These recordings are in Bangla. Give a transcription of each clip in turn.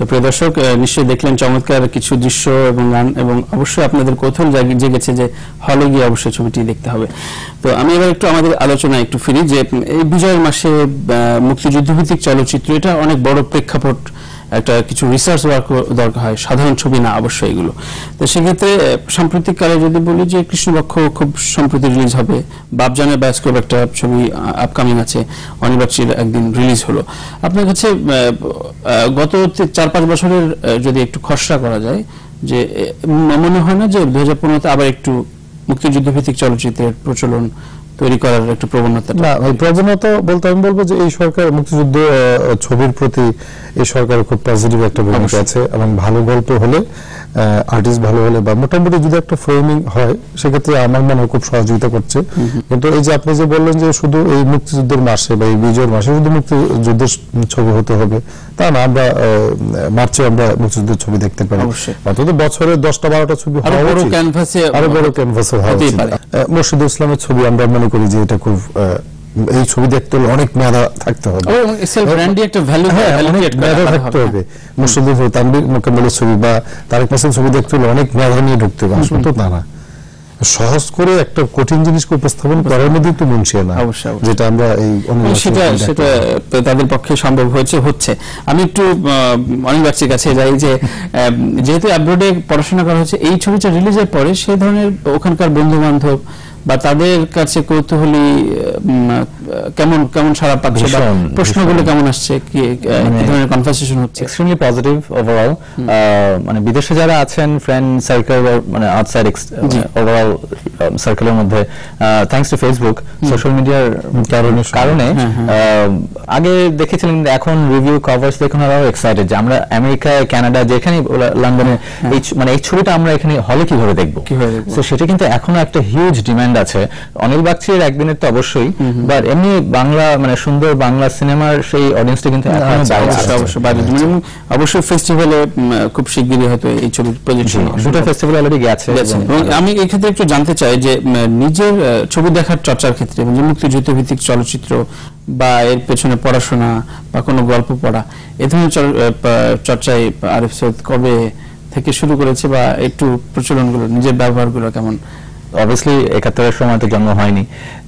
তো প্রিয় দর্শক নিশ্চয়ই দেখলেন চমৎকার কিছু দৃশ্য এবং গান এবং অবশ্যই আপনাদের কৌতূহল জাগি- জেগেছে যে হলে গিয়ে অবশ্যই ছবিটি দেখতে হবে। তো আমি এবার একটু আমাদের আলোচনা একটু ফিরি যে এই বিজয়ের মাসে মুক্তিযুদ্ধভিত্তিক চলচ্চিত্র, এটা অনেক বড় প্রেক্ষাপট একটা কিছু রিসার্চ ওয়ার্ক দরকার হয়, সাধারণ ছবি না অবশ্যই এগুলো। তো সেক্ষেত্রে সাম্প্রতিককালে যদি বলি যে কৃষ্ণপক্ষ খুব সম্প্রতি রিলিজ হবে, বাপজানের বায়োস্কোপ একটা ছবি আপকামিং আছে, অনিবার্যের একদিন রিলিজ হলো। আপনার কাছে গত চার পাঁচ বছরের যদি একটু খসড়া করা যায়, যে মনে হয় না যে দুই হাজার আবার একটু মুক্তিযুদ্ধ ভিত্তিক চলচ্চিত্রের প্রচলন তৈরি করার একটা প্রবণতা না এই প্রবণতা বলতে আমি বলব যে এই সরকার মুক্তিযুদ্ধ ছবির প্রতি এই সরকারের খুব পজিটিভ একটা ভূমিকা আছে এবং ভালো গল্প হলে আর্টিস্ট ভালো হলে বা মোটামুটি যদি একটা ফ্রেমিং হয় সেক্ষেত্রে আমার মনে হয় খুব সহযোগিতা করছে। কিন্তু এই যে আপনি যে বললেন যে শুধু এই মুক্তিযুদ্ধের মাসে বা এই বিজয়ের মাসে শুধু মুক্তিযুদ্ধের ছবি হতে হবে তা না আমরা মার্চে আমরা মুক্তিযুদ্ধের ছবি দেখতে পারি। অন্তত বছরে দশটা বারোটা ছবি আরও বড়। ক্যানভাসে আরও বড় ইসলামের ছবি আমরা মনে করি যে এটা খুব এই ছবি দেখতে হলে অনেক মেধা থাকতে হবে। হ্যাঁ, মেধা থাকতে হবে। মুর্শিদুল ইসলাম, তানভীর ছবি বা তারেক মাসুদের ছবি দেখতে হলে অনেক মেধা নিয়ে ঢুকতে হবে। আসলে তো তা না। সহজ করে একটা কঠিন জিনিসকে উপস্থাপন করার মধ্যে একটু মুনশিয়া না। যেটা আমরা এই সেটা সেটা তাদের পক্ষে সম্ভব হয়েছে হচ্ছে। আমি একটু অনেক বাচ্চার কাছে যাই যে যেহেতু অ্যাব্রোডে পড়াশোনা করা হচ্ছে এই ছবিটা রিলিজের পরে সেই ধরনের ওখানকার বন্ধু বান্ধব বা তাদের কাছে কৌতূহলী কেমন কেমন সারা পাচ্ছে প্রশ্নগুলো কেমন আসছে? কি মানে- ধরনের কনভারসেশন হচ্ছে? এক্সট্রিমলি পজিটিভ ওভারঅল মানে বিদেশে যারা আছেন ফ্রেন্ড সার্কেল মানে আউটসাইড ওভারঅল সার্কেলের মধ্যে থ্যাঙ্কস টু ফেসবুক সোশ্যাল মিডিয়ার কারণে কারণে আগে দেখেছিলেন এখন রিভিউ কভার্স দেখুন আরও এক্সাইটেড যে আমরা আমেরিকা কানাডা যেখানে লন্ডনে এই মানে এই ছবিটা আমরা এখানে হলে কীভাবে দেখব? কীভাবে দেখব? তো সেটা কিন্তু এখনও একটা হিউজ ডিমান্ড আছে। অনিল বাগচির একদিনের তো অবশ্যই বাট এমনি বাংলা মানে সুন্দর বাংলা সিনেমার সেই অডিয়েন্সটা কিন্তু এখনও আচ্ছা, বাইরে অবশ্যই বাইরে এবং অবশ্যই ফেস্টিভ্যালে খুব শিগগিরই হয়তো এই ছবির প্রজেকশন দুটো ফেস্টিভ্যাল অলরেডি গেছে। এবং- আমি এই ক্ষেত্রে একটু জানতে চাই যে নিজের ছবি দেখার চর্চার ক্ষেত্রে এবং যে মুক্তিযুদ্ধ ভিত্তিক চলচ্চিত্র বা এর পেছনে পড়াশোনা বা কোনো গল্প পড়া এ ধরনের চর্চায় আরিফ সৈয়দ কবে থেকে শুরু করেছে বা একটু প্রচলনগুলো নিজের ব্যবহারগুলো কেমন? অবভিয়াসলি একাত্তরের সময় তো জন্ম হয়নি।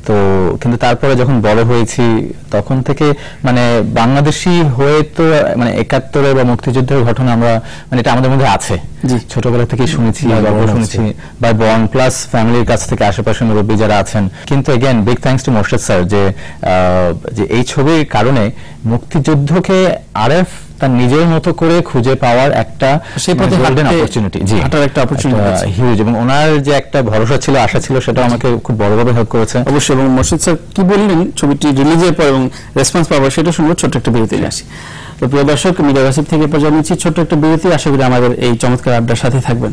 তো কিন্তু তারপরে যখন বড় হয়েছি তখন থেকে মানে বাংলাদেশি হয়ে তো মানে একাত্তরের বা মুক্তিযুদ্ধের ঘটনা আমরা মানে এটা আমাদের মধ্যে আছে। ছোটবেলা থেকে শুনেছি গল্প শুনেছি বা বন প্লাস ফ্যামিলির কাছ থেকে আশেপাশে মুরব্বী যারা আছেন। কিন্তু again big thanks to Morshed sir যে এই ছবির কারণে মুক্তিযুদ্ধকে আরএফ তার নিজের মতো করে খুঁজে পাওয়ার একটা সেই পথে গোল্ডেন অপরচুনিটি জি। হাঁটার একটা অপরচুনিটি হিউজ এবং ওনার যে একটা ভরসা ছিল আশা ছিল সেটা আমাকে খুব বড়ভাবে হেল্প করেছে। অবশ্যই এবং মোর্শেদ স্যার কি বললেন? ছবিটি রিলিজের পর এবং রেসপন্স পাওয়ার সেটা শুনব ছোট্ট একটা বিরতি আসি। তো প্রিয় দর্শক মিডিয়া থেকে পর্যায়ে নিচ্ছি ছোট্ট একটা বিরতি। আশা করি আমাদের এই চমৎকার আড্ডার সাথে থাকবেন।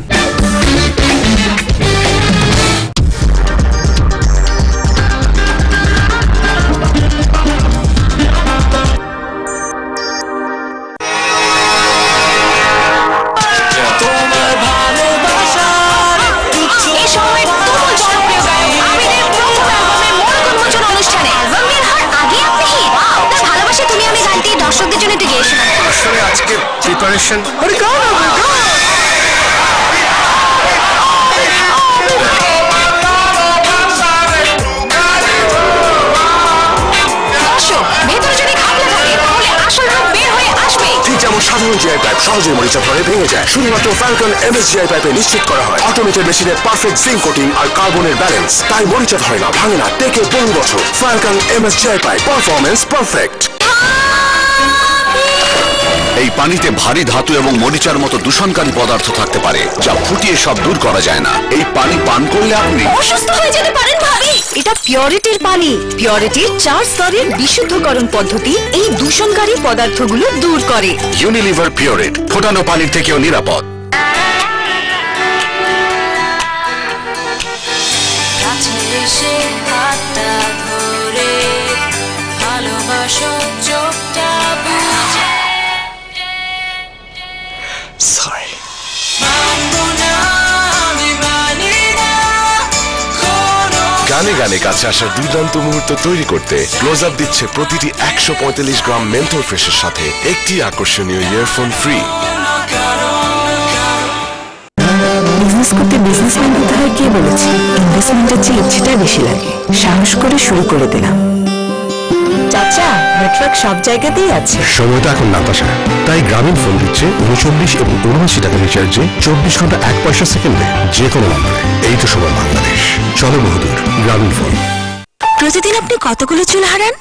আসল রূপ বের হয়ে আসবে ঠিক যেমন সাধারণ জিআই পাইপ সহজে মরিচা ধরে ভেঙে যায় শুধুমাত্র ফ্যালকন এমএস জিআই পাইপে নিশ্চিত করা হয়। অটোমেটেড মেশিনের পারফেক্ট জিঙ্ক কোটিং আর কার্বনের ব্যালেন্স তাই মরিচা ধরে না ভাঙে না টেকে পনেরো বছর। Falcon MS GI pipe performance perfect এই পানিতে ভারী ধাতু এবং মরিচার মতো দূষণকারী পদার্থ থাকতে পারে যা ফুটিয়ে সব দূর করা যায় না। এই পানি পান করলে আপনি অসুস্থ হয়ে যেতে পারেন ভাবি। এটা পিওরিটির পানি। পিওরিটির চার স্তরের বিশুদ্ধকরণ পদ্ধতি এই দূষণকারী পদার্থগুলো দূর করে। ইউনিলিভার পিওরেট ফোটানো পানির থেকেও নিরাপদ। গানে গানে কাছে আসার দুর্দান্ত মুহূর্ত তৈরি করতে ক্লোজ আপ দিচ্ছে প্রতিটি একশো গ্রাম মেন্থল ফ্রেশের সাথে একটি আকর্ষণীয় ইয়ারফোন ফ্রি বিজনেস করতে বিজনেসম্যান হতে হয় কে বলেছে ইনভেস্টমেন্টের চেয়ে বেশি লাগে, সাহস করে শুরু করে দিলাম। নেটওয়ার্ক সব জায়গাতেই আছে। সময়টা এখন নাতাশা। তাই গ্রামীণ ফোন দিচ্ছে উনচল্লিশ এবং উনআশি টাকা রিচার্জে চব্বিশ ঘণ্টা এক পয়সা সেকেন্ডে যে কোনো নম্বরে এই তো সময় বাংলাদেশ। চলো বহুদূর গ্রামীণ ফোন। প্রতিদিন আপনি কতগুলো চুল হারান?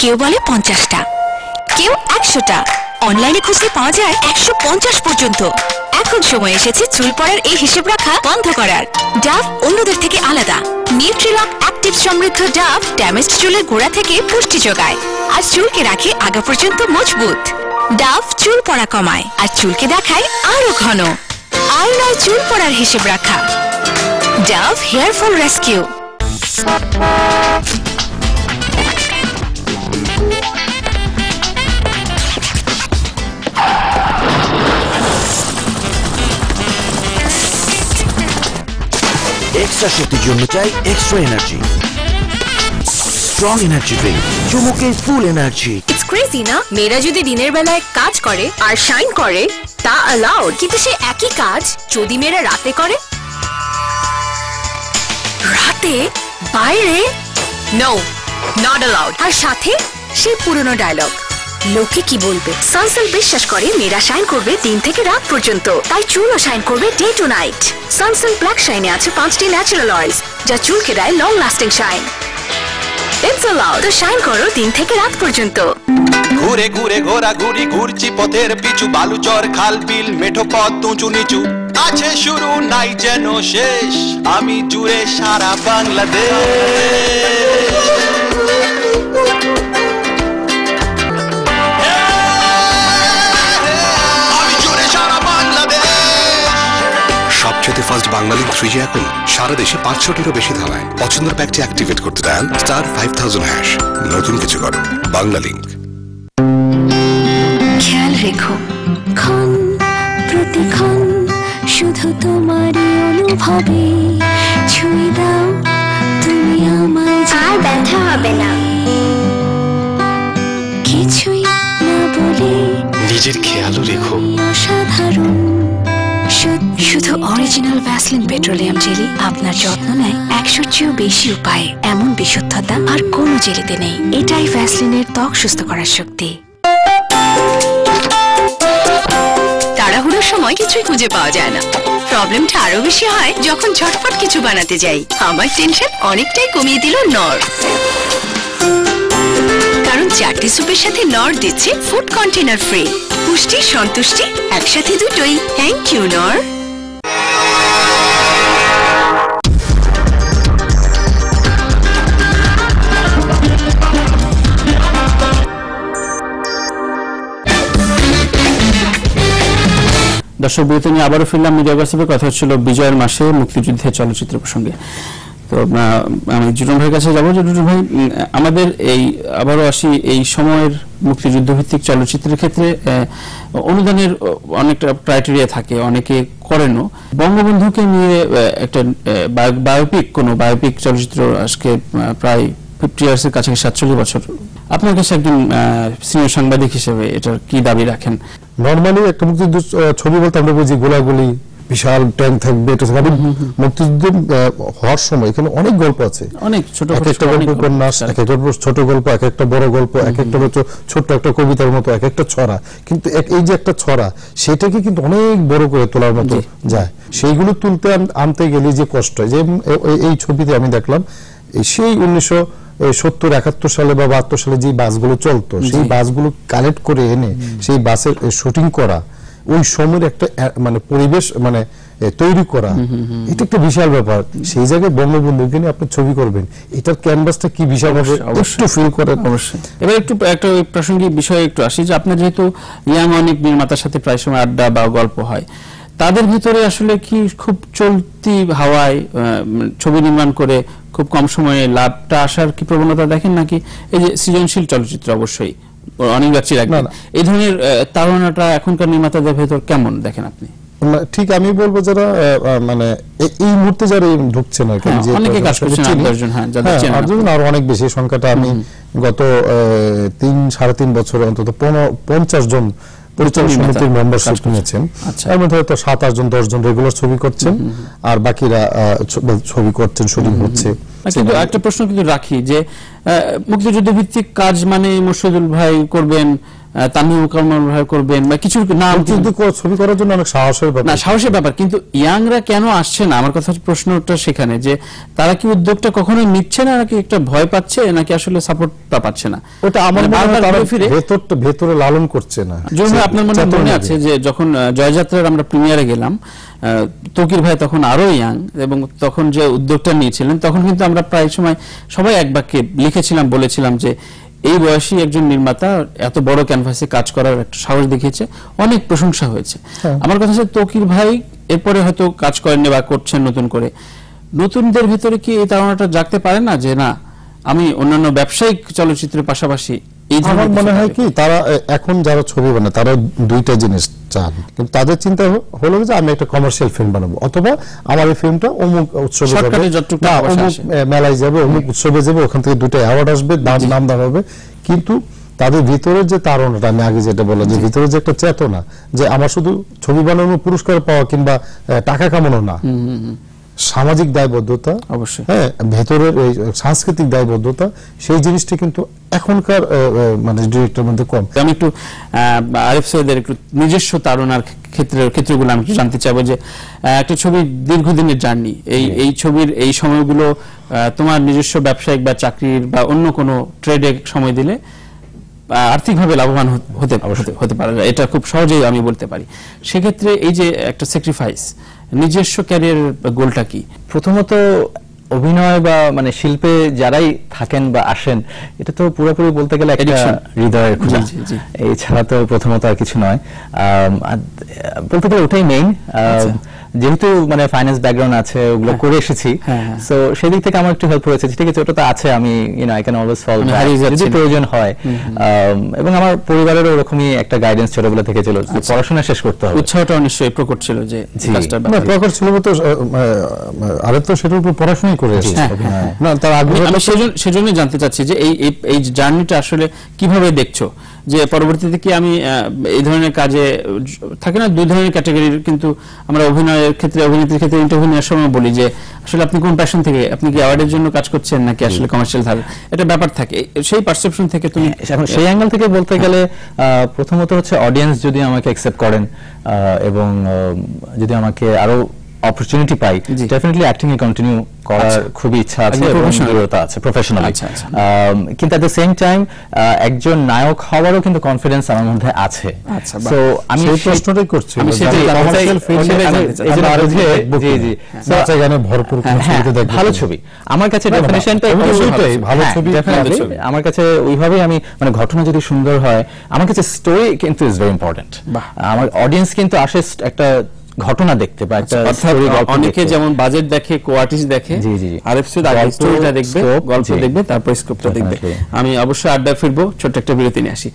কেউ বলে পঞ্চাশটা কেউ একশোটা। অনলাইনে খুঁজলে পাওয়া যায় একশো পঞ্চাশ পর্যন্ত। এখন সময় এসেছে চুল পড়ার এই হিসেব রাখা বন্ধ করার। ডাভ অন্যদের থেকে আলাদা। নিউট্রিলক অ্যাক্টিভ সমৃদ্ধ ডাভ ড্যামেজ চুলের গোড়া থেকে পুষ্টি যোগায়। আর চুলকে রাখে আগা পর্যন্ত মজবুত। ডাভ চুল পড়া কমায়, আর চুলকে দেখায় আরও ঘন। আর নয় চুল পড়ার হিসেব রাখা। Dove hair fall rescue. Extra শক্তির জন্য চাই extra energy strong energy drink full energy it's crazy না? মেয়েরা যদি দিনের বেলায় কাজ করে আর শাইন করে, তা অ্যালাউড কিন্তু সে একই কাজ যদি মেয়েরা রাতে করে? রাতে? বাইরে? নো নট অ্যালাউড আর সাথে সেই পুরনো ডায়লগ লোকে কি বলবে? সানসেল বিশ্বাস করে মেয়েরা শাইন করবে দিন থেকে রাত পর্যন্ত। তাই চুলও শাইন করবে day to night Sunsilk black শাইনে আছে পাঁচটি ন্যাচারাল অয়েলস যা চুলকে দেয় long lasting shine it's allowed তো শাইন করো দিন থেকে রাত পর্যন্ত। ঘুরে ঘুরে ঘোরা ঘুরি ঘুরছি পথের পিছু, বালুচর, খাল, বিল, মেঠো পথ, উঁচু নিচু। আছে শুরু নাই যেন শেষ, আমি জুড়ে সারা Bangladesh. First Bangali three G এখন সারা দেশে পাঁচশোটিরও বেশি ধারায় পছন্দের প্যাকটি অ্যাক্টিভেট করতে দেন স্টার ফাইভ থাউজেন্ড হ্যাশ নতুন কিছু করো। বাংলা লিঙ্ক খেয়াল রেখো ক্ষণ প্রতিক্ষণ শুধু তোমারই অনুভবে ছুঁয়ে দাও তুমি আমায় আর ব্যথা হবে না। কিছুই না বলে নিজের খেয়ালও রেখো। অসাধারণ শুধু অরিজিনাল ভ্যাসলিন পেট্রোলিয়াম জেলি আপনার যত্ন নেয় একশোর চেয়েও বেশি উপায়ে। এমন বিশুদ্ধতা আর কোনো জেলিতে নেই। এটাই ভ্যাসলিনের ত্বক সুস্থ করার শক্তি। তাড়াহুড়োর সময় কিছুই খুঁজে পাওয়া যায় না। প্রবলেমটা আরও বেশি হয় যখন ঝটপট কিছু বানাতে যাই। আমার টেনশন অনেকটাই কমিয়ে দিল নর। কারণ চারটি স্যুপের সাথে নর দিচ্ছে ফুড কন্টেনার ফ্রি পুষ্টি, সন্তুষ্টি, একসাথে দুটোই। থ্যাংক ইউ নর দর্শক, বিরতি নিয়ে আবারও ফিরলাম। মিডিয়া গসিপে কথা হচ্ছিল বিজয়ের মাসে মুক্তিযুদ্ধের চলচ্চিত্র প্রসঙ্গে। তো আমি জুটন ভাইয়ের কাছে যাব। জুটন ভাই আমাদের এই আবারও আসি এই সময়ের মুক্তিযুদ্ধ ভিত্তিক চলচ্চিত্রের ক্ষেত্রে অনুদানের অনেকটা ক্রাইটেরিয়া থাকে, অনেকে করেনও। বঙ্গবন্ধুকে নিয়ে একটা বায়োপিক কোনো বায়োপিক চলচ্চিত্র আজকে প্রায় ফিফটি ইয়ার্সের কাছাকাছি, সাতচল্লিশ বছর। আপনার কাছে একজন সিনিয়র সাংবাদিক হিসেবে এটার কি দাবি রাখেন? নর্মালি একটা মুক্তিযুদ্ধ ছবি বলতে আমরা বুঝি গোলাগুলি বিশাল ট্যাঙ্ক থাকবে এটা থাকবে। মুক্তিযুদ্ধ হওয়ার সময় এখানে অনেক গল্প আছে। অনেক ছোট এক একটা গল্প উপন্যাস এক একটা ছোট গল্প এক একটা বড় গল্প এক একটা হচ্ছে ছোট্ট একটা কবিতার মতো এক একটা ছড়া। কিন্তু এই যে একটা ছড়া সেটাকে কিন্তু অনেক বড় করে তোলার মতো যায়। সেইগুলো তুলতে আনতে গেলে যে কষ্ট যে এই ছবিতে আমি দেখলাম সেই উনিশশো সত্তর একাত্তর সালে বা বাহাত্তর সালে যে বাসগুলো চলতো সেই বাসগুলো কালেক্ট করে এনে সেই বাসের শুটিং করা ওই সময়ের একটা মানে পরিবেশ মানে তৈরি করা। এটা একটা বিশাল ব্যাপার। সেই জায়গায় বঙ্গবন্ধুকে নিয়ে আপনি ছবি করবেন। এটার ক্যানভাসটা কি বিশাল একটু ফিল করেন অবশ্যই। এবার একটু একটা প্রাসঙ্গিক বিষয়ে একটু আসি যে আপনার যেহেতু ইয়াং অনেক নির্মাতার সাথে প্রায় সময় আড্ডা বা গল্প হয় তাদের ভিতরে আসলে কি খুব চলতি হাওয়ায় ছবি নির্মাণ করে খুব কম সময়ে লাভটা আসার কি প্রবণতা দেখেন নাকি? এই যে সৃজনশীল চলচ্চিত্র অবশ্যই। অনেক রাখবেন। এই ধরনের তাড়নাটা এখনকার নির্মাতাদের ভেতর কেমন দেখেন আপনি? ঠিক আমি বলব যারা মানে এই মুহূর্তে যারা ঢুকছেন ঢুকছে না হ্যাঁ, অনেকে কাজ করছেন, দশজন, হ্যাঁ, যাদের আপনি। আর অনেক বেশি সংখ্যাটা আমি গত তিন সাড়ে তিন বছরে অন্তত পঞ্চাশ জন সমিতির মেম্বারশিপ কাজ নিয়েছেন আচ্ছা। এর মধ্যে হয়তো সাত আট জন দশ জন রেগুলার ছবি করছেন। আর বাকিরা ছবি করছেন শুটিং হচ্ছে। কিন্তু একটা প্রশ্ন কিন্তু রাখি যে মুক্তিযুদ্ধ ভিত্তিক কাজ মানে মোর্শেদুল ভাই করবেন তামিম কামাল ভাই করবেন বা কিছু নাম মুক্তিযুদ্ধ ক- ছবি করার জন্য অনেক সাহসের ব্যাপার। না সাহসের ব্যাপার কিন্তু ইয়াংরা কেন আসছে না? আমার কথা প্রশ্নটা সেখানে যে তারা কি উদ্যোগটা কখনো নিচ্ছে না নাকি একটা ভয় পাচ্ছে নাকি আসলে সাপোর্টটা পাচ্ছে না? ওটা আমার মানে ভেতরে লালন করছে না। আপনার মনে মনে আছে যে যখন জয়যাত্রার আমরা প্রিমিয়ারে গেলাম তকির ভাই তখন আরও ইয়াং এবং তখন যে উদ্যোগটা নিয়েছিলেন তখন কিন্তু আমরা প্রায় সময় সবাই এক বাক্যে লিখেছিলাম বলেছিলাম যে এই বয়সী একজন নির্মাতা এত বড় ক্যানভাসে কাজ করার একটা সাহস দেখিয়েছে অনেক প্রশংসা হয়েছে হ্যাঁ। আমার কথা হচ্ছে তকির ভাই এরপরে হয়তো কাজ করেননি বা করছেন নতুন করে নতুনদের ভেতরে কি এই ধারণাটা জাগতে পারে না যে না আমি অন্যান্য ব্যবসায়িক চলচ্চিত্রের পাশাপাশি আমার মনে হয় কি তারা এখন যারা ছবি বানায় তারা দুইটা জিনিস চান। কিন্তু তাদের চিন্তা হলো যে আমি একটা কমার্শিয়াল ফিল্ম বানাবো অথবা আমার এই ফিল্মটা অমুক উৎসবে যাবে। অমুক মেলায় যাবে অমুক উৎসবে যাবে ওখান থেকে দুটো অ্যাওয়ার্ড আসবে দাম নাম দাম হবে। কিন্তু তাদের ভিতরে যে তারণাটা আমি আগে যেটা বললাম যে ভিতরে যে একটা চেতনা যে আমার শুধু ছবি বানানো পুরস্কার পাওয়া কিংবা টাকা কামানো না। সামাজিক দায়বদ্ধতা অবশ্যই। হ্যাঁ ভেতরের এই সাংস্কৃতিক দায়বদ্ধতা সেই জিনিসটা কিন্তু এখনকার মানে ডিরেক্টর মধ্যে কম। আমি একটু আরিফ সৈয়দের একটু নিজস্ব তারণার ক্ষেত্রে ক্ষেত্রগুলো আমি একটু জানতে চাইব যে একটা ছবির দীর্ঘদিনের জার্নি এই এই ছবির এই সময়গুলো তোমার নিজস্ব ব্যবসায়িক বা চাকরির বা অন্য কোনো ট্রেডে সময় দিলে আর্থিকভাবে লাভবান হতে- হতে হতে- হতে পারে এটা খুব সহজেই আমি বলতে পারি। সেক্ষেত্রে এই যে একটা স্যাক্রিফাইস নিজস্ব ক্যারিয়ার গোলটা কি? প্রথমত অভিনয় বা মানে শিল্পে যারাই থাকেন বা আসেন এটা তো পুরোপুরি বলতে গেলে একটা হৃদয়ের জি। এছাড়া তো প্রথমত আর কিছু নয়। আহ, বলতে গেলে ওটাই মেইন। যেহেতু মানে ফাইন্যান্স ব্যাকগ্রাউন্ড আছে ওগুলো করে এসেছি। হ্যাঁ, হ্যাঁ। সো সেদিক থেকে আমার একটু হেল্প হয়েছে ঠিক আছে ওটা তো আছে আমি you know I can always fall যদি প্রয়োজন হয়। এবং আমার পরিবারেরও ওরকমই একটা গাইডেন্স ছোটবেলা থেকে ছিল আচ্ছা। পড়াশোনা শেষ করতে হবে। উৎসাহটাও নিশ্চয়ই প্রকট ছিল যে না প্রকট ছিল তো আরে তো সেটার উপর পড়াশোনাই করে এসেছে। হ্যাঁ, হ্যাঁ। না তার আমি আগ্রহ আমি সেজন্য সেজন্য জানতে চাচ্ছি যে এই- এই জার্নিটা আসলে কীভাবে দেখছ? যে পরবর্তীতে কি আমি এই ধরনের কাজে থাকে না দুই ধরনের ক্যাটাগরির কিন্তু আমরা অভিনয়ের ক্ষেত্রে অভিনেত্রীর ক্ষেত্রে ইন্টারভিউ নেওয়ার সময় বলি যে আসলে আপনি কোন প্যাশন থেকে আপনি কি অ্যাওয়ার্ডের জন্য কাজ করছেন নাকি আসলে কমার্শিয়াল ধারা এটা ব্যাপার থাকে। সেই পারসেপশন থেকে তুমি এখন সেই অ্যাঙ্গেল থেকে বলতে গেলে আহ, প্রথমত হচ্ছে অডিয়েন্স যদি আমাকে অ্যাকসেপ্ট করেন এবং যদি আমাকে আরও অপরচুনিটি পাই। ডেফিনেটলি অ্যাক্টিং এ কন্টিনিউ করার আচ্ছা। খুবই ইচ্ছা আছে এবং দৃঢ়তা আছে প্রফেশনালি আচ্ছা, আচ্ছা। কিন্তু এট দ্য সেম টাইম একজন নায়ক হওয়ারও কিন্তু কনফিডেন্স আমার মধ্যে আছে সো আমি সেই সেই- প্রশ্নটাই করছি আমি সেটাই। এই জন্য আমরা আরও জি। জি। নাচা গানে ভরপুর হ্যাঁ, দেখব ভালো ছবি আমার কাছে ডেফিনেশনটা ভালো ছবি, ভালো ছবি। আমার কাছে ওইভাবেই আমি মানে ঘটনা যদি সুন্দর হয় আমার কাছে স্টোরি কিন্তু ইজ ভেরি ইম্পর্টেন্ট। আমার অডিয়েন্স কিন্তু আসে একটা ঘটনা দেখতে বা একটা অর্থাৎ story গল্প অনেকে যেমন বাজেট দেখে কোয়ার্টিস্ট দেখে জি, জি, জি। আরেফ সুদ আগে স্টোরিটা দেখবে গল্প দেখবে তারপর স্কোপটা দেখবে। আমি অবশ্যই আড্ডায় ফিরবো ছোট্ট একটা বিরতি নিয়ে আসি।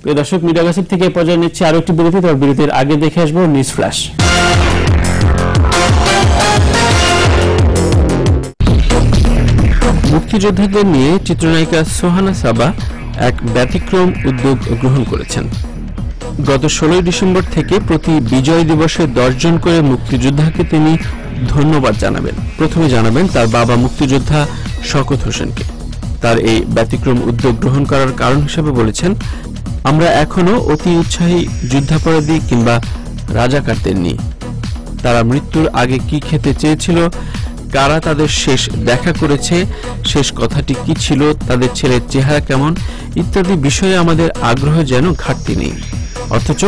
প্রিয় দর্শক মিডিয়া গাছিপ থেকে এই পর্যায়ে নিচ্ছি আরও একটি বিরতি তার বিরতির আগে দেখে আসব নিউজ ফ্ল্যাশ মুক্তিযোদ্ধাদের নিয়ে চিত্রনায়িকা সোহানা সাবা এক ব্যতিক্রম উদ্যোগ গ্রহণ করেছেন। গত ষোলোই ডিসেম্বর থেকে প্রতি বিজয় দিবসে দশজন করে মুক্তিযোদ্ধাকে তিনি ধন্যবাদ জানাবেন। প্রথমে জানাবেন তার বাবা মুক্তিযোদ্ধা শকত হোসেনকে। তার এই ব্যতিক্রম উদ্যোগ গ্রহণ করার কারণ হিসেবে বলেছেন, আমরা এখনও অতি উৎসাহী যুদ্ধাপরাধী কিংবা রাজাকারদের নিয়ে। তারা মৃত্যুর আগে কি খেতে চেয়েছিল, কারা তাদের শেষ দেখা করেছে, শেষ কথাটি কি ছিল, তাদের ছেলের চেহারা কেমন, ইত্যাদি বিষয়ে আমাদের আগ্রহ যেন ঘাটতি নেই। অথচ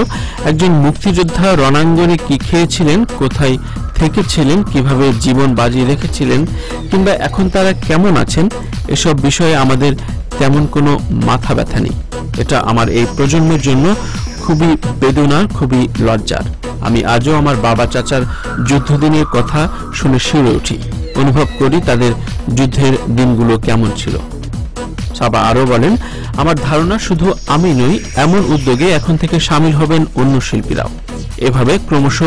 একজন মুক্তিযোদ্ধা রণাঙ্গনে কি খেয়েছিলেন, কোথায় থেকেছিলেন, কীভাবে জীবন বাজি রেখেছিলেন, কিংবা এখন তারা কেমন আছেন, এসব বিষয়ে আমাদের তেমন কোনো মাথা ব্যথা নেই। এটা আমার এই প্রজন্মের জন্য খুবই বেদনার খুবই লজ্জার। আমি আজও আমার বাবা চাচার যুদ্ধদিনের কথা শুনে শিউরে উঠি। অনুভব করি তাদের যুদ্ধের দিনগুলো কেমন ছিল। সাবা আরও বলেন আমার ধারণা শুধু আমি নই, এমন উদ্যোগে এখন থেকে সামিল হবেন অন্য শিল্পীরাও। এভাবে ক্রমশ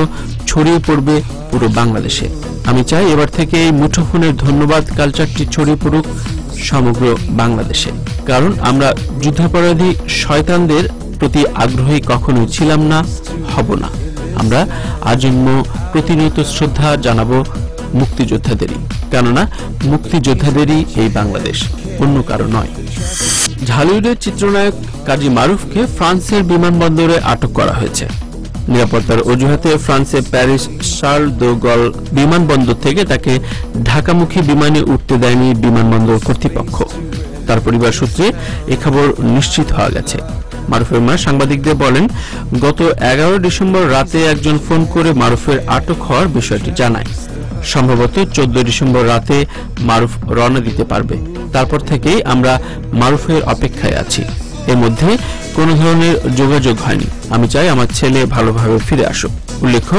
ছড়িয়ে পড়বে পুরো বাংলাদেশে। আমি চাই এবার থেকে এই মুঠোফোনের ধন্যবাদ কালচারটি ছড়িয়ে পড়ুক সমগ্র বাংলাদেশে। কারণ আমরা যুদ্ধাপরাধী শয়তানদের প্রতি আগ্রহী কখনোই ছিলাম না, হব না। আমরা আজন্ম প্রতিনিয়ত শ্রদ্ধা জানাব মুক্তিযোদ্ধাদেরই। কেননা, মুক্তিযোদ্ধাদেরই এই বাংলাদেশ, অন্য কারও নয়। ঢালিউডের চিত্রনায়ক কাজী মারুফকে ফ্রান্সের বিমানবন্দরে আটক করা হয়েছে। নিরাপত্তার অজুহাতে ফ্রান্সের প্যারিস শার্ল দো গল বিমানবন্দর থেকে তাকে ঢাকামুখী বিমানে উঠতে দেয়নি বিমানবন্দর কর্তৃপক্ষ। তার পরিবার সূত্রে এ খবর নিশ্চিত হওয়া গেছে। মারুফের মা সাংবাদিকদের বলেন, গত এগারো ডিসেম্বর রাতে একজন ফোন করে মারুফের আটক হওয়ার বিষয়টি জানায়। সম্ভবত চোদ্দ ডিসেম্বর রাতে মারুফ রওনা দিতে পারবে। তারপর থেকেই আমরা মারুফের অপেক্ষায় আছি। এর মধ্যে কোনো ধরনের যোগাযোগ হয়নি। আমি চাই আমার ছেলে ভালোভাবে ফিরে আসুক। উল্লেখ্য,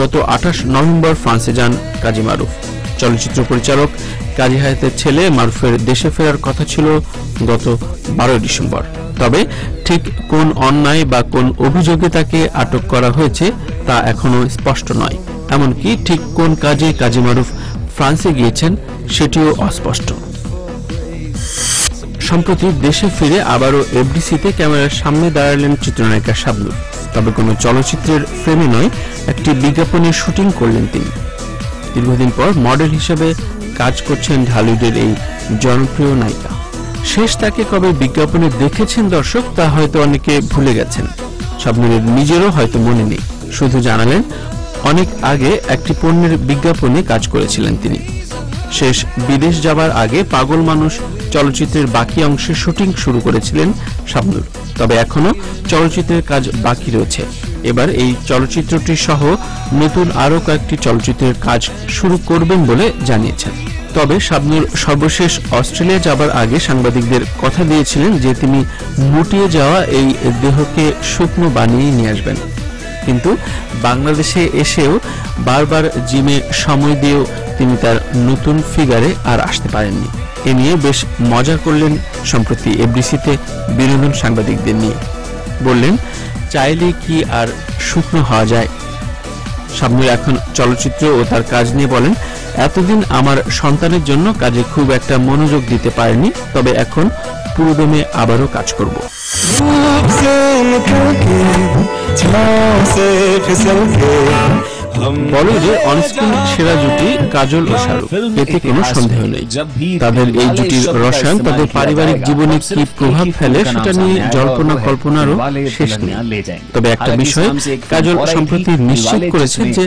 গত আঠাশ নভেম্বর ফ্রান্সে যান কাজী মারুফ। চলচ্চিত্র পরিচালক কাজী হায়াতের ছেলে মারুফের দেশে ফেরার কথা ছিল গত বারোই ডিসেম্বর। তবে ঠিক কোন অন্যায় বা কোন অভিযোগে তাকে আটক করা হয়েছে তা এখনও স্পষ্ট নয়। এমনকি ঠিক কোন কাজে কাজী মারুফ ফ্রান্সে গিয়েছেন সেটিও অস্পষ্ট। সম্প্রতি দেশে ফিরে আবারও এফডিসিতে ক্যামেরার সামনে দাঁড়ালেন চিত্রনায়িকা শাবনূর। তবে কোনো চলচ্চিত্রের ফ্রেমে নয়, একটি বিজ্ঞাপনের শুটিং করলেন তিনি। দীর্ঘদিন পর মডেল হিসেবে কাজ করছেন ঢালিউডের এই জনপ্রিয় নায়িকা। শেষ তাকে কবে বিজ্ঞাপনে দেখেছেন দর্শক, তা হয়তো অনেকে ভুলে গেছেন। শাবনূরের নিজেরও হয়তো মনে নেই। শুধু জানালেন অনেক আগে একটি পণ্যের বিজ্ঞাপনে কাজ করেছিলেন তিনি। শেষ বিদেশ যাবার আগে পাগল মানুষ চলচ্চিত্রের বাকি অংশে শুটিং শুরু করেছিলেন শাবনূর তবে এখনও চলচ্চিত্রের কাজ বাকি রয়েছে। এবার এই চলচ্চিত্রটি সহ নতুন আরও কয়েকটি চলচ্চিত্রের কাজ শুরু করবেন বলে জানিয়েছেন। তবে শাবনূর সর্বশেষ অস্ট্রেলিয়া যাবার আগে সাংবাদিকদের কথা দিয়েছিলেন যে তিনি মুটিয়ে যাওয়া এই দেহকে শুকনো বানিয়ে নিয়ে আসবেন। কিন্তু বাংলাদেশে এসেও বারবার জিমে সময় দিয়েও তিনি তার নতুন ফিগারে আর আসতে পারেননি। এ নিয়ে বেশ মজা করলেন সম্প্রতি এফডিসিতে বিনোদন সাংবাদিকদের নিয়ে। বললেন, চাইলে কি আর শুকনো হওয়া যায়? শাবনুর এখন চলচ্চিত্র ও তার কাজ নিয়ে বলেন, এতদিন আমার সন্তানের জন্য কাজে খুব একটা মনোযোগ দিতে পারেনি, তবে এখন পুরোদমে আবারও কাজ করব। অনস্ক্রিন সেরা জুটি কাজল ও শাহরুখ। এতে কোনো সন্দেহ নেই। তাদের এই জুটির রসায়ন, তাদের পারিবারিক জীবনে কি প্রভাব ফেলে সেটা নিয়ে জল্পনা, কল্পনারও শেষ নেই। তবে একটা বিষয় কাজল সম্প্রতি নিশ্চিত করেছে যে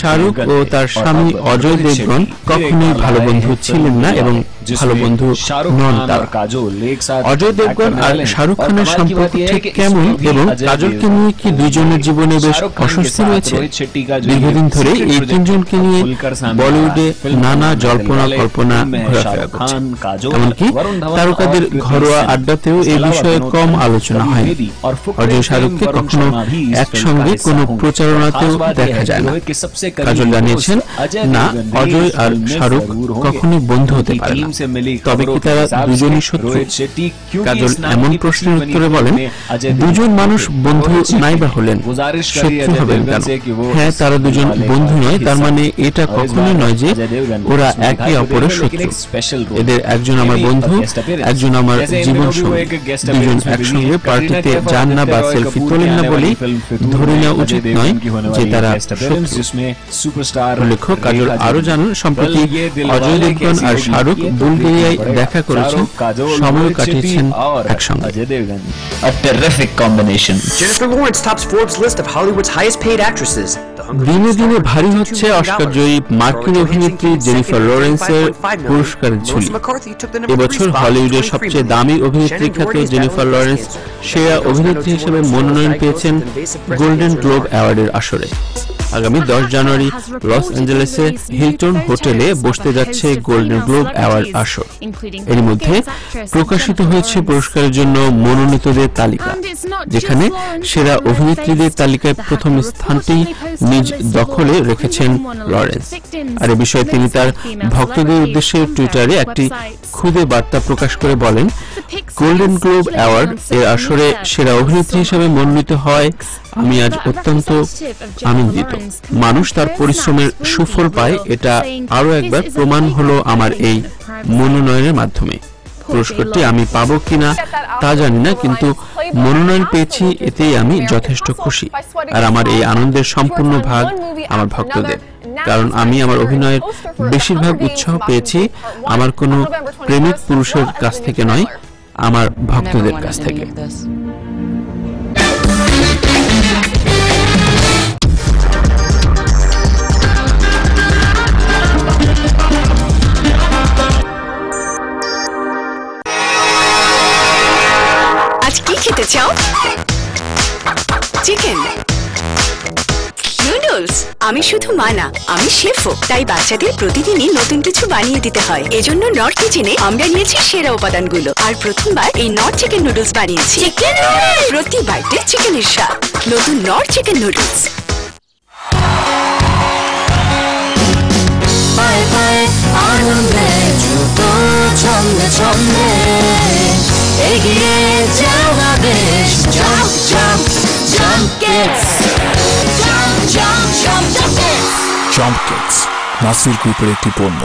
শাহরুখ ও তার স্বামী অজয় দেবগন কখনোই ভালো বন্ধু ছিলেন না এবং ভালো বন্ধু নন তারা অজয় দেবগন আর শাহরুখ খানের সম্পর্ক ঠিক কেমন? এবং কাজলকে নিয়ে কি দুইজনের জীবনে বেশ অস্বস্তি রয়েছে? দীর্ঘদিন ধরে এই তিনজনকে নিয়ে বলিউডে নানা জল্পনা কল্পনা ঘোরাফেরা করছে। এমনকি তারকাদের ঘরোয়া আড্ডাতেও এই বিষয়ে কম আলোচনা হয় অজয় শাহরুখকে কখনো একসঙ্গে কোনো প্রচারণাতেও দেখা যায় না। কাজল জানিয়েছেন না অজয় আর শাহরুখ কখনোই বন্ধু হতে পারে না তবে কি তারা দুজনই শত্রু কাজল এমন প্রশ্নের উত্তরে বলেন দুজন মানুষ বন্ধু নাই বা হলেন শত্রু হবেন কেন হ্যাঁ তারা দুজন বন্ধু নয় তার মানে এটা কখনোই নয় যে ওরা একে অপরের শত্রু এদের একজন আমার বন্ধু একজন আমার জীবন সঙ্গী দুজন একসঙ্গে পার্টিতে যান না বা সেলফি তোলেন না বলেই ধরে নেওয়া উচিত নয় যে তারা শত্রু উল্লেখ্য কাজল আরও জানান সম্প্রতি অজয় দেবগন আর শাহরুখ বুলগেরিয়ায় দেখা করেছেন সময় কাটিয়েছেন একসঙ্গে A terrific combination. Jennifer Lawrence tops Forbes' list of Hollywood's highest paid actresses. The Hunger দিনে দিনে ভারী হচ্ছে অস্কার জয়ী মার্কিন অভিনেত্রী জেনিফার লরেন্সের পুরস্কারের ঝুলি। এবছর হলিউডের সবচেয়ে দামি অভিনেত্রী খ্যাত জেনিফার লরেন্স সেরা অভিনেত্রী হিসেবে মনোনয়ন পেয়েছেন গোল্ডেন গ্লোব অ্যাওয়ার্ডের আসরে। আগামী দশ জানুয়ারি লস অ্যাঞ্জেলেসে হিলটন হোটেলে বসতে যাচ্ছে গোল্ডেন গ্লোব অ্যাওয়ার্ড আসর। এর মধ্যে প্রকাশিত হয়েছে পুরস্কারের জন্য মনোনীতদের তালিকা, যেখানে সেরা অভিনেত্রীদের তালিকায় প্রথম স্থানটি নিজ দখলে রেখেছেন লরেন্স। আর এ বিষয়ে তিনি তার ভক্তদের উদ্দেশ্যে টুইটারে একটি খুদে বার্তা প্রকাশ করে বলেন, গোল্ডেন গ্লোব অ্যাওয়ার্ড এর আসরে সেরা অভিনেত্রী হিসেবে মনোনীত হয় আমি আজ অত্যন্ত আনন্দিত। মানুষ তার পরিশ্রমের সুফল পায় এটা আরও একবার প্রমাণ হলো আমার এই মনোনয়নের মাধ্যমে। পুরস্কারটি আমি পাব কিনা তা জানি না কিন্তু মনোনয়ন পেয়েছি এতেই আমি যথেষ্ট খুশি। আর আমার এই আনন্দের সম্পূর্ণ ভাগ আমার ভক্তদের। কারণ আমি আমার অভিনয়ের বেশিরভাগ উৎসাহ পেয়েছি আমার কোনো প্রেমিক পুরুষের কাছ থেকে নয় আমার ভক্তদের কাছ থেকে। খেতে চাও চিকেন নুডলস আমি শুধু মানা আমি শেফও তাই বাচ্চাদের প্রতিদিনই নতুন কিছু বানিয়ে দিতে হয়। এজন্য নর্থ কিচেনে আমরা নিয়েছি সেরা উপাদানগুলো। আর প্রথমবার এই নর্থ চিকেন নুডলস বানিয়েছি। চিকেন প্রতি বাইটে চিকেনের স্বাদ। নতুন নর্থ চিকেন নুডলস পায়ে পায়ে আনন্দে ছন্দে ছন্দে। এগিয়ে যাওয়া বেশ jump jump jump kids jump jump jump jump jump kids Nasir গ্রুপের একটি পণ্য।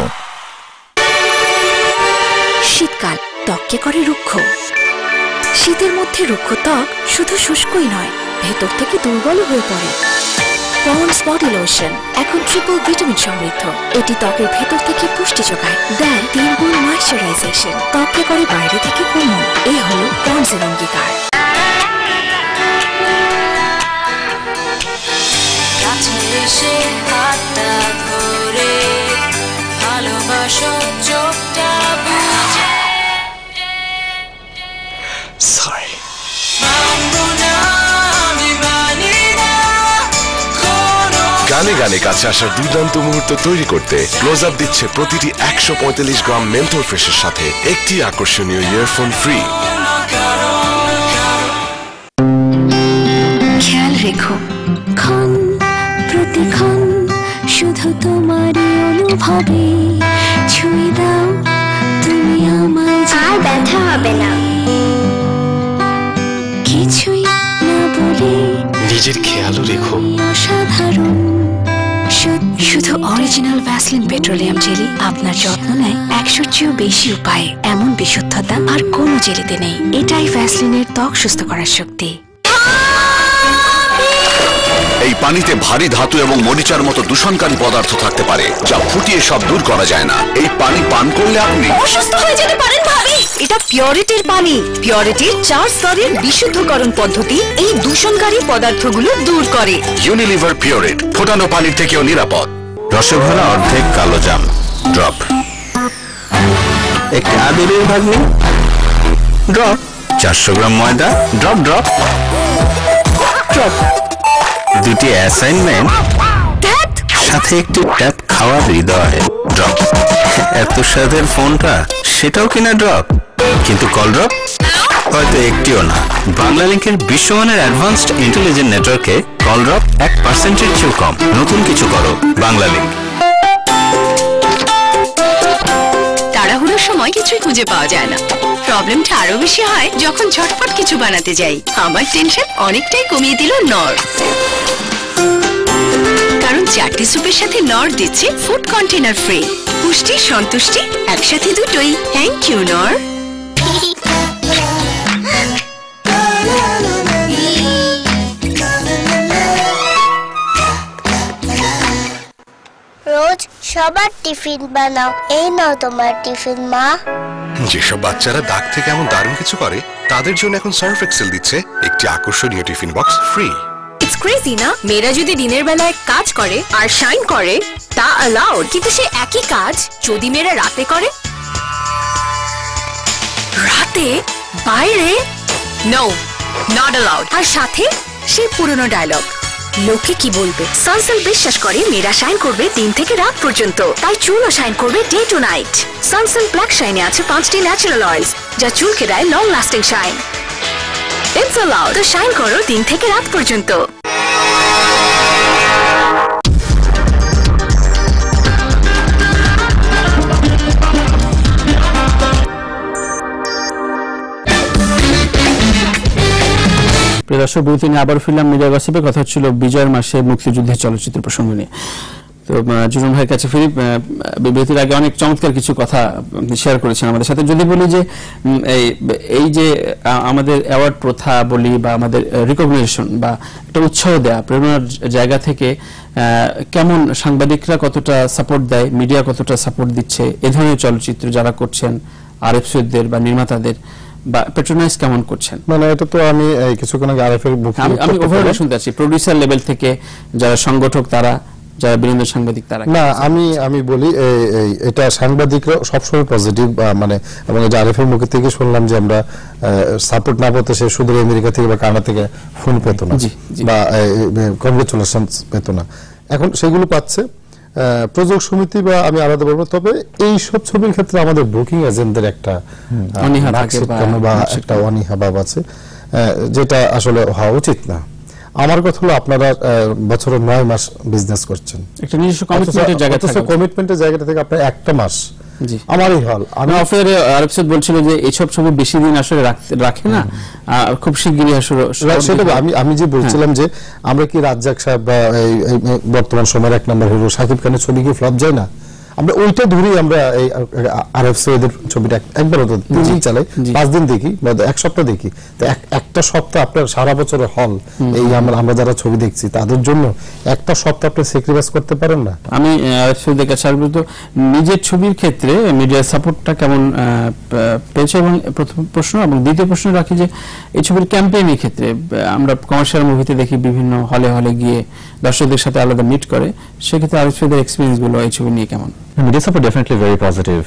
শীতকাল, ত্বককে করে রুক্ষ। শীতের মধ্যে রুক্ষ ত্বক শুধু শুষ্কই নয়, ভেতর থেকে দুর্বল হয়ে পড়ে। পন্ডস বডি লোশন এখন ট্রিপল ভিটামিন সমৃদ্ধ। এটি ত্বকের ভেতর থেকে পুষ্টি যোগায়, দেন তিন গুণ ময়শ্চারাইজেশন ত্বককে করে বাইরে থেকে কোমল। এই হল পন্ডসের অঙ্গীকার। হাতটা গানে কাছে আসার দুর্দান্ত মুহূর্ত তৈরি করতে ক্লোজ আপ দিচ্ছে প্রতিটি একশো পঁয়তাল্লিশ গ্রাম মেন্থল ফ্রেশের সাথে একটি আকর্ষণীয় ইয়ারফোন ফ্রি খেয়াল রেখো ক্ষণ প্রতিক্ষণ শুধু তোমারই অনুভবে ছুঁয়ে দাও তুমি আমায় আর ব্যথা হবে না। কিছুই না বলে নিজের খেয়ালও রেখো। অসাধারণ। শুধু অরিজিনাল ভ্যাসলিন পেট্রোলিয়াম জেলি আপনার যত্ন নেয় একশোর চেয়েও বেশি উপায়ে। এমন বিশুদ্ধতা আর কোনো জেলিতে নেই। এটাই ভ্যাসলিনের ত্বক সুস্থ করার শক্তি। এই পানিতে ভারী ধাতু এবং মরিচার মতো দূষণকারী পদার্থ থাকতে পারে যা ফুটিয়ে সব দূর করা যায় না। এই পানি পান করলে আপনি অসুস্থ হয়ে যেতে পারেন ভাবি। এটা পিওরিটির পানি। পিওরিটির চার স্তরের বিশুদ্ধকরণ পদ্ধতি এই দূষণকারী পদার্থগুলো দূর করে। ইউনিলিভার পিওরেট ফোটানো পানির থেকেও নিরাপদ। রসে ভরা অর্ধেক কালো জাম। ড্রপ একটি আদরের ভাগ্নি। ড্রপ চারশো গ্রাম ময়দা। ড্রপ ড্রপ ড্রপ দুটি অ্যাসাইনমেন্ট সাথে একটি ট্যাপ খাওয়ার হৃদয়। ড্রপ এত স্বাদের ফোনটা সেটাও কিনা ড্রপ কিন্তু কল ড্রপ হয়তো একটিও না। বাংলা লিঙ্কের বিশ্বমানের অ্যাডভান্সড ইন্টেলিজেন্ট নেটওয়ার্কে কল ড্রপ এক পার্সেন্টের চেয়েও কম। নতুন কিছু করো, বাংলা লিঙ্ক। তাড়াহুড়োর সময় কিছুই খুঁজে পাওয়া যায় না। প্রবলেমটা আরও বেশি হয় যখন ঝটপট কিছু বানাতে যাই। আমার টেনশন অনেকটাই কমিয়ে দিল নর। কারণ চারটি স্যুপের সাথে নর দিচ্ছে ফুড কন্টেনার ফ্রি। পুষ্টি, সন্তুষ্টি একসাথে দুটোই। থ্যাংক ইউ নর। সবার টিফিন বানাও। এই নাও তোমার টিফিন মা। যেসব বাচ্চারা দাগ থেকে এমন দারুণ কিছু করে তাদের জন্য এখন সার্ফ এক্সেল দিচ্ছে একটি আকর্ষণীয় tiffin box free it's crazy না? মেয়েরা যদি দিনের বেলায় কাজ করে আর শাইন করে তা অ্যালাউড কিন্তু সে একই কাজ যদি মেয়েরা রাতে করে? রাতে? বাইরে? নো নট অ্যালাউড আর সাথে সেই পুরনো ডায়লগ লোকে কি বলবে? সানসেল বিশ্বাস করে মেয়েরা শাইন করবে দিন থেকে রাত পর্যন্ত। তাই চুলও শাইন করবে day to night. Sunsilk black শাইনে আছে পাঁচটি ন্যাচারাল অয়েলস, যা চুলকে দেয় long lasting shine. It's allowed তো শাইন করো দিন থেকে রাত পর্যন্ত। দর্শক বিরতি নিয়ে আবার ফিরলাম। মিডিয়া গসিপে। কথা হচ্ছিল বিজয়ের মাসে মুক্তিযুদ্ধের চলচ্চিত্র প্রসঙ্গ নিয়ে। তো জুনুন ভাইয়ের কাছে ফিরি। আহ, বিরতির আগে অনেক চমৎকার কিছু কথা শেয়ার করেছেন আমাদের সাথে। যদি বলি যে এই যে আমাদের অ্যাওয়ার্ড প্রথা বলি বা আমাদের রিকগনিশন বা একটা উৎসাহ দেয়া প্রেরণার জায়গা থেকে কেমন সাংবাদিকরা কতটা সাপোর্ট দেয় মিডিয়া কতটা সাপোর্ট দিচ্ছে এ ধরনের চলচ্চিত্র যারা করছেন আরএফ সৈয়দদের বা নির্মাতাদের বা পেট্রোনাইজ কেমন করছেন? মানে এটা তো আমি কিছুক্ষণ আগে আরএফ এর বুকিং আমি ওভারঅল শুনতে আছি প্রডিউসার লেভেল থেকে যারা সংগঠক তারা যারা বিনোদন সাংবাদিক তারা না আমি আমি বলি এটা সাংবাদিকরা সবসময় পজিটিভ মানে এবং আরিফের মুখে থেকে শুনলাম যে আমরা সাপোর্ট না পেতে সে শুধু আমেরিকা থেকে বা কানাডা থেকে ফোন পেত না। বা কংগ্রেচুলেশন পেত না। এখন সেগুলো পাচ্ছে। প্রযোজক সমিতি বা আমি আলাদা বলব তবে এই সব ছবির ক্ষেত্রে আমাদের বুকিং এজেন্টদের একটা অনীহা বা- একটা অনীহা ভাব আছে যেটা আসলে হওয়া উচিত না। আমার কথা হলো আপনারা বছরে নয় মাস বিজনেস করছেন। একটা নিজস্ব কমিটমেন্টের জায়গা থেকে কমিটমেন্টের জায়গাটা থেকে আপনার একটা মাস আমারই হল। আমি অফারে আরব সৈয়দ বলছিল যে এইসব ছবি বেশি দিন আসলে রাখে না। খুব শিগগিরই আসলে সেটা আমি আমি যে বলছিলাম যে আমরা কি রাজ্জাক সাহেব বা বর্তমান সময়ের এক নম্বর হিরো সাকিব খানের ছবি কি ফ্লপ যায় না? আমরা ওইটা ধরেই আমরা এই আরএফ সৈয়দের ছবিটা একবার দিন চালাই। পাঁচ দিন দেখি বা এক সপ্তাহ দেখি। তো একটা সপ্তাহ আপনার সারা বছরের হল। এই আমরা আমরা যারা ছবি দেখছি তাদের জন্য একটা সপ্তাহ আপনি স্যাক্রিফাইস করতে পারেন না? আমি আরব সৈয়দের কাছে আসব তো নিজের ছবির ক্ষেত্রে মিডিয়া সাপোর্টটা কেমন পেয়েছে? এবং প্রথম প্রশ্ন এবং দ্বিতীয় প্রশ্ন রাখি যে এই ছবির ক্যাম্পেইনের ক্ষেত্রে আমরা কমার্শিয়াল মুভিতে দেখি বিভিন্ন হলে হলে গিয়ে দর্শকদের সাথে আলাদা মিট করে। সেক্ষেত্রে আরব সৈয়দের এক্সপিরিয়েন্সগুলো এই ছবি নিয়ে কেমন? Media support definitely very positive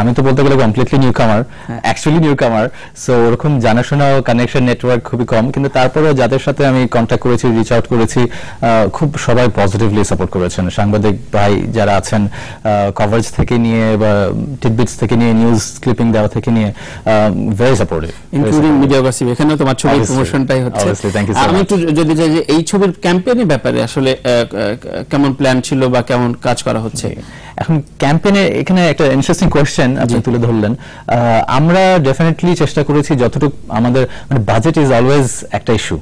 আমি তো বলতে গেলে completely newcomer actually newcomer so ওরকম জানাশোনা কানেকশন নেটওয়ার্ক খুবই কম কিন্তু তারপরেও যাদের সাথে আমি কন্ট্যাক্ট করেছি রিচ আউট করেছি খুব সবাই পজিটিভলি সাপোর্ট করেছেন। সাংবাদিক ভাই যারা আছেন কভারেজ থেকে নিয়ে বা টিডবিটস থেকে নিয়ে নিউজ ক্লিপিং দেওয়া থেকে নিয়ে very supportive including media gossip এখানেও তোমার Obviously. প্রমোশনটাই হচ্ছে। আমি একটু যদি যাই যে এই ছবির ক্যাম্পেইনের ব্যাপারে আসলে কেমন প্ল্যান ছিল বা কেমন কাজ করা হচ্ছে? এখন ক্যাম্পেইনে এখানে একটা ইন্টারেস্টিং কোয়েশ্চেন আপনি তুলে ধরলেন। আমরা ডেফিনেটলি চেষ্টা করেছি যতটুকু আমাদের মানে বাজেট ইজ অলওয়েজ একটা ইস্যু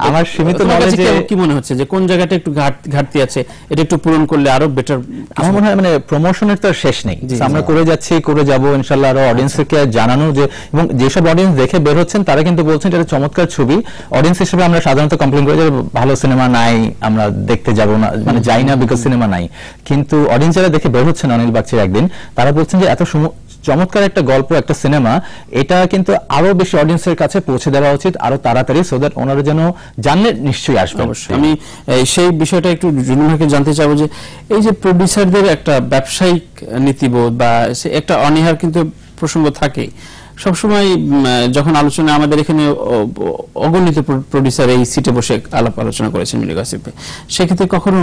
আমার সীমিত নলেজে কি- কি মনে হচ্ছে যে কোন জায়গাটা একটু ঘাটতি আছে? এটা একটু পূরণ করলে আরও বেটার আমার মনে হয় মানে প্রমোশনের তো শেষ নেই। আমরা করে যাচ্ছি করে যাব ইনশাল্লাহ আরও অডিয়েন্সকে জানানো যে এবং যেসব অডিয়েন্স দেখে বের হচ্ছেন তারা কিন্তু বলছেন এটা চমৎকার ছবি। অডিয়েন্স হিসেবে আমরা সাধারণত কমপ্লেন করি যে ভালো সিনেমা নাই আমরা দেখতে যাব না মানে যাই না বিকজ সিনেমা নাই। কিন্তু অডিয়েন্স যারা দেখে বের হচ্ছেন, অনিল বাগচির একদিন, তারা বলছেন যে এত চমৎকার একটা গল্প, একটা সিনেমা এটা কিন্তু আরও বেশি অডিয়েন্সের কাছে পৌঁছে দেওয়া উচিত আরও তাড়াতাড়ি সো দ্যাট ওনারা যেন জানলে নিশ্চয়ই আসবে অবশ্যই। আমি সেই বিষয়টা একটু জুনুন ভাইকে জানতে চাবো যে, এই যে প্রডিউসারদের একটা ব্যবসায়িক নীতিবোধ বা একটা অনীহার কিন্তু প্রসঙ্গ থাকেই। সবসময় যখন আলোচনা আমাদের এখানে অগণিত প্রডিউসার এই সিটে বসে আলাপ আলোচনা করেছেন মিলি গসিপে সেক্ষেত্রে কখনো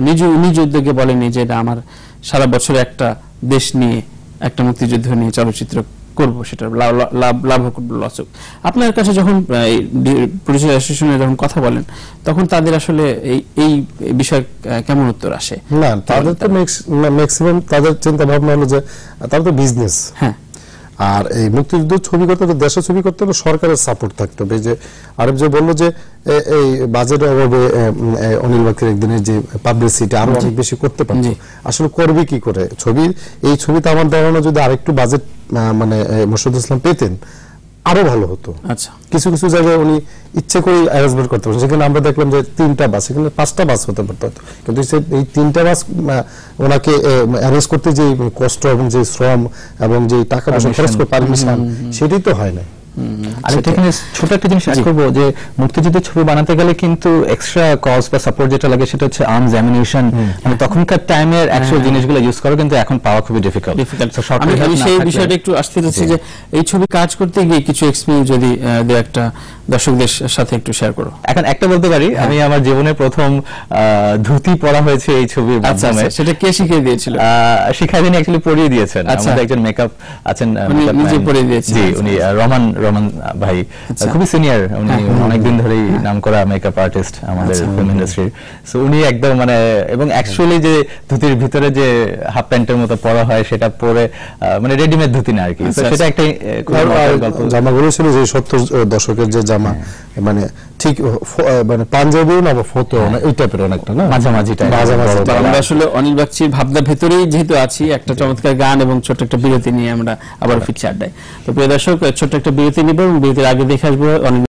নিজ নিজ উদ্যোগে বলেনি যে এটা আমার সারা বছরে একটা দেশ নিয়ে একটা মুক্তিযুদ্ধ নিয়ে চলচ্চিত্র করব সেটা লাভ লাভ লাভ হোক লস হোক। আপনার কাছে যখন প্রডিউসার অ্যাসোসিয়েশনে যখন কথা বলেন তখন তাদের আসলে এই এই বিষয়ে কেমন উত্তর আসে? না তাদের তো ম্যাক্সিমাম তাদের চিন্তা ভাবনা হলো যে তারা তো বিজনেস হ্যাঁ। আর এই মুক্তিযুদ্ধ ছবি করতে হলে দেশের ছবি করতে হলে সরকারের সাপোর্ট থাকতে হবে। যে আরেফ যে বলল যে এই বাজেট অভাবে অনিল বাকির একদিনের যে পাবলিসিটি আরও অনেক বেশি করতে পারছি। আসলে করবে কি করে? ছবি এই ছবিতে আমার ধারণা যদি আরেকটু বাজেট মানে মোর্শদ ইসলাম পেতেন আরও ভালো হতো। আচ্ছা। কিছু কিছু জায়গায় উনি ইচ্ছে করে অ্যারেঞ্জমেন্ট করতে পারছেন সেখানে আমরা দেখলাম যে তিনটা বাস সেখানে পাঁচটা বাস হতে পারতো। কিন্তু এই তিনটা বাস ওনাকে অ্যারেঞ্জ করতে যে কষ্ট এবং যে শ্রম এবং যে টাকা পয়সা খরচ করে পারমিশন সেটাই তো হয় না আর এখানে ছোট একটা জিনিস অ্যাড করব যে মুক্তিযুদ্ধের ছবি বানাতে গেলে কিন্তু এক্সট্রা কস্ট বা সাপোর্ট যেটা লাগে সেটা হচ্ছে আর্মস অ্যামিনিশন মানে তখনকার টাইমের অ্যাকচুয়াল জিনিসগুলো ইউজ করা কিন্তু এখন পাওয়া খুবই ডিফিকাল্ট আমি আমি সেই বিষয়টা একটু আসতে চাচ্ছি যে এই ছবি কাজ করতে গিয়ে কিছু এক্সপিরিয়েন্স যদি দু একটা দর্শকদের সাথে একটু শেয়ার করো এখন একটা বলতে পারি আমি আমার জীবনে প্রথম ধুতি পরা হয়েছে এই ছবির আচ্ছা, মাধ্যমে আচ্ছা, সেটা কে শিখিয়ে দিয়েছিল শিখাই দিন অ্যাকচুয়ালি পরিয়ে দিয়েছেন আচ্ছা। আমাদের একজন মেকআপ আছেন উনি নিজে। পরিয়ে দিয়েছেন। জি উনি রহমান রহমান ভাই। খুবই সিনিয়র উনি হ্যাঁ, হ্যাঁ। অনেকদিন ধরেই নাম করা মেকআপ আর্টিস্ট আমাদের। ফিল্ম ইন্ডাস্ট্রির সো উনি একদম মানে এবং অ্যাকচুয়ালি যে ধুতির ভিতরে যে হাফ প্যান্টের মতো পরা হয় সেটা পরে মানে রেডিমেড ধুতি না আর কি সেটা। একটা গল্প জামাগুলো ছিল যে সত্তর দশকের যে জামা মানে ঠিক মানে পাঞ্জাবিও না বা ফতেও না এই টাইপের অনেকটা না? মাঝামাঝি আমরা আসলে অনিল বাগচির ভাবনা ভেতরেই যেহেতু আছি একটা চমৎকার গান এবং ছোট্ট একটা বিরতি নিয়ে আমরা আবার ফিরছি আড্ডায়। তো প্রিয় দর্শক ছোট্ট একটা বিরতি নিব এবং বিরতির আগে দেখে আসব অনিল